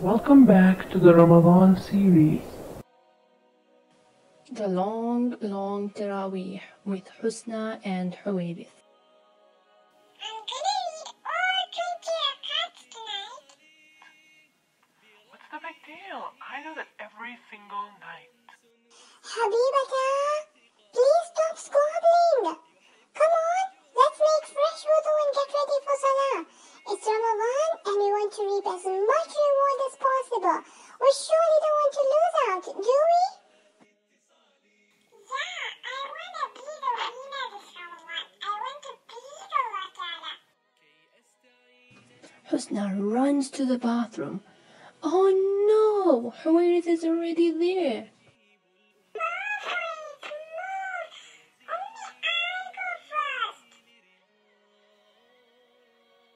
Welcome back to the Ramadan series. The long, long Taraweeh with Husna and Huwairith. I'm gonna read all 20 rakats tonight. What's the big deal? I do that every single night. Habibata, Husna runs to the bathroom. Oh no! Huwairith is already there.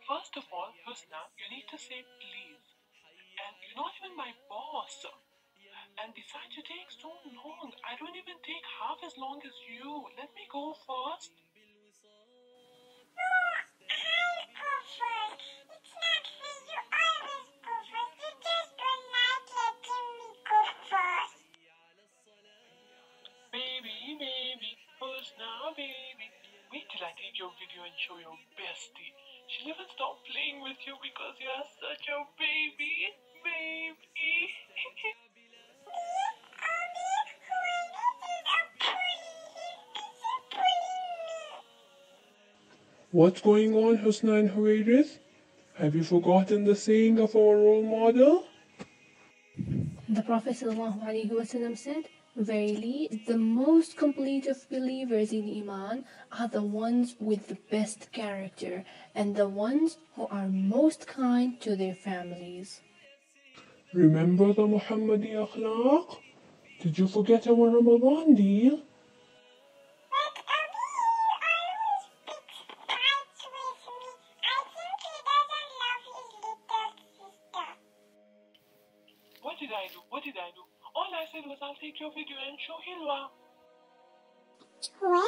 First of all, Husna, you need to say please. And you're not even my boss. And besides, you take so long. I don't even take half as long as you. Let me go first. Husna, baby. Wait till I take your video and show your bestie. She'll even stop playing with you because you're such a baby. Baby. What's going on, Husna and Huwairith? Have you forgotten the saying of our role model? The Prophet ﷺ said, Verily, the most complete of believers in Iman are the ones with the best character and the ones who are most kind to their families. Remember the Muhammadi akhlaq? Did you forget our Ramadan deal? All I said was I'll take your video and show Hilwa. Well,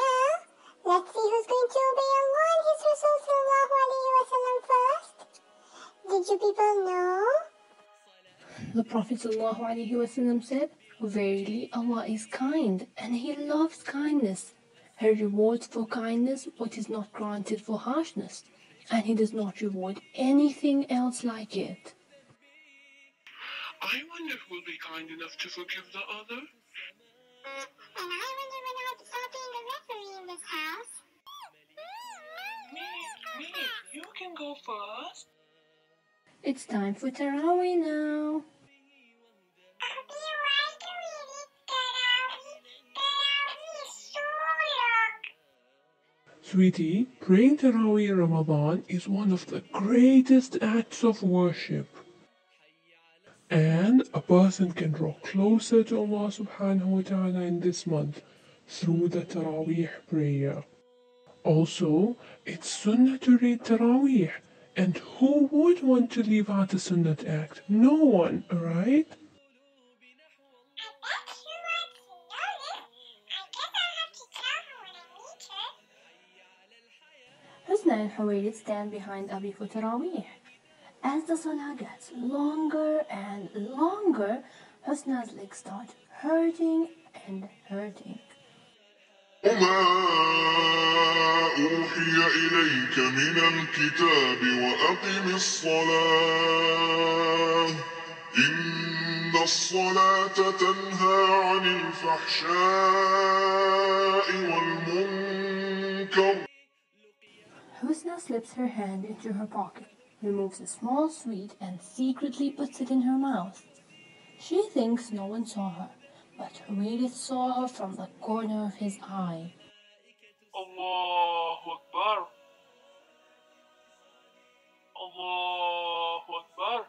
let's see who's going to obey Allah and His Rasul sallallahu alayhi wa sallam first. Did you people know? The Prophet ﷺ said, Verily, Allah is kind and He loves kindness. He rewards for kindness what is not granted for harshness, and He does not reward anything else like it. I wonder who will be kind enough to forgive the other. Uh, and I wonder when I'll stop being the referee in this house. Me, me, you can go first. It's time for Taraweeh now. Abi, why do we read Tarawih? Tarawih is so long. Sweetie, praying Taraweeh in Ramadan is one of the greatest acts of worship. And a person can draw closer to Allah subhanahu wa ta'ala in this month through the Taraweeh prayer. Also, it's sunnah to read Taraweeh. And who would want to leave out the sunnah act? No one, right? Husna and Huwairith stand behind Abi for Taraweeh. As the salah gets longer and longer, Husna's legs start hurting and hurting. وما أوحي إليك من الكتاب وأقم الصلاة إن الصلاة تنهى عن الفحشاء والمنكر Husna slips her hand into her pocket, removes a small sweet, and secretly puts it in her mouth. She thinks no one saw her, but Huwairith saw her from the corner of his eye. Allahu Akbar. Allahu Akbar.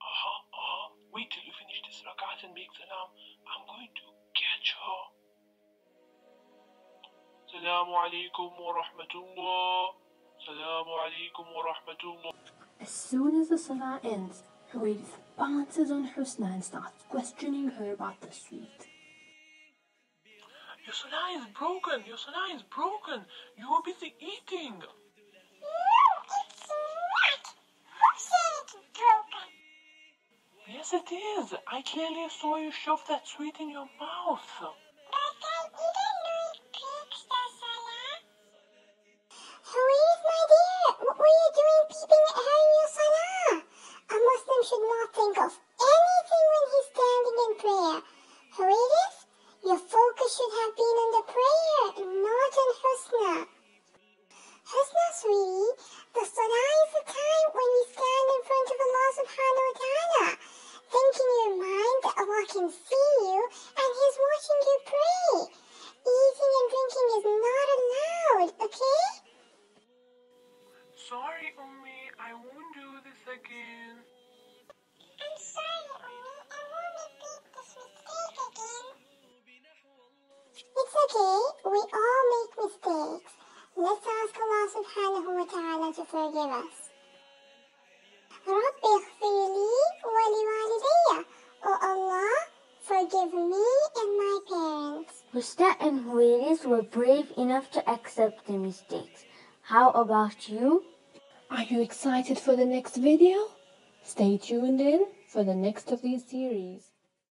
Aha, aha. Wait till you finish this rakat and make salam. I'm going to catch her. Salamu alaikum wa rahmatullah. Salamu alaikum wa rahmatullah. As soon as the salah ends, Huwairith bounces on Husna and starts questioning her about the sweet. Your salah is broken. Your salah is broken. You were busy eating. No, it's not. Who said it's broken? Yes, it is. I clearly saw you shove that sweet in your mouth. Hawiz, your focus should have been on the prayer and not on Husna. Husna, sweetie, the salah is the time when we stand in front of Allah subhanahu wa ta'ala, thinking in your mind that Allah can see you and He's watching you pray. Eating and drinking is not allowed, okay? Sorry, Ummi. I won't do this again. ask Allah subhanahu wa ta'ala to forgive us. رَبِّ اغْفِرْ لِي O Allah, forgive me and my parents. Husna and Huwairith were brave enough to accept their mistakes. How about you? Are you excited for the next video? Stay tuned in for the next of these series.